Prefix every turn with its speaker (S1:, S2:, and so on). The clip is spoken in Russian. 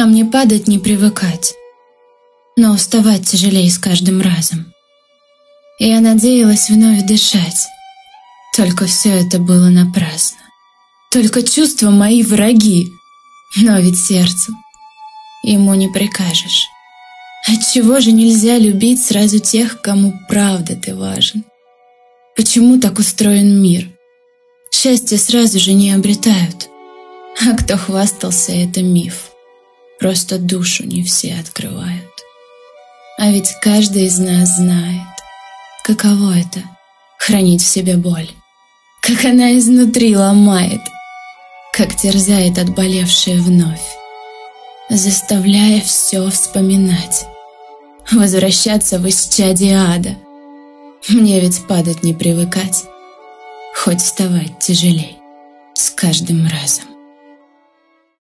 S1: А мне падать не привыкать, но уставать тяжелее с каждым разом. Я надеялась вновь дышать, только все это было напрасно. Только чувства мои враги, но ведь сердцу ему не прикажешь. Отчего же нельзя любить сразу тех, кому правда ты важен? Почему так устроен мир? Счастье сразу же не обретают, а кто хвастался, это миф. Просто душу не все открывают. А ведь каждый из нас знает, каково это — хранить в себе боль. Как она изнутри ломает, как терзает отболевшее вновь, заставляя все вспоминать, возвращаться в исчадие ада. Мне ведь падать не привыкать, хоть вставать тяжелей с каждым разом.